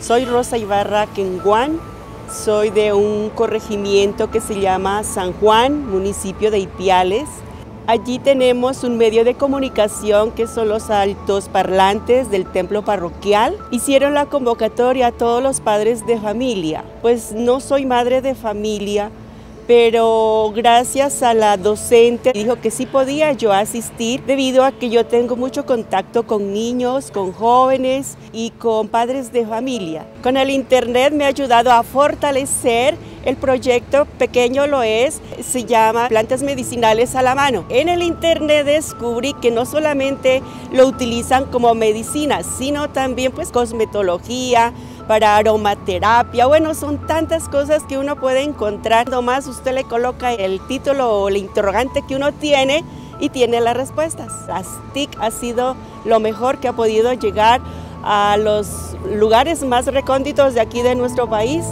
Soy Rosa Ibarra Kenguán, soy de un corregimiento que se llama San Juan, municipio de Ipiales. Allí tenemos un medio de comunicación que son los altos parlantes del templo parroquial. Hicieron la convocatoria a todos los padres de familia. Pues no soy madre de familia, pero gracias a la docente dijo que sí podía yo asistir debido a que yo tengo mucho contacto con niños, con jóvenes y con padres de familia. Con el internet me ha ayudado a fortalecer el proyecto, pequeño lo es, se llama Plantas Medicinales a la Mano. En el internet descubrí que no solamente lo utilizan como medicina, sino también pues cosmetología, para aromaterapia. Bueno, son tantas cosas que uno puede encontrar. Nomás usted le coloca el título o el interrogante que uno tiene y tiene las respuestas. Astic ha sido lo mejor que ha podido llegar a los lugares más recónditos de aquí de nuestro país.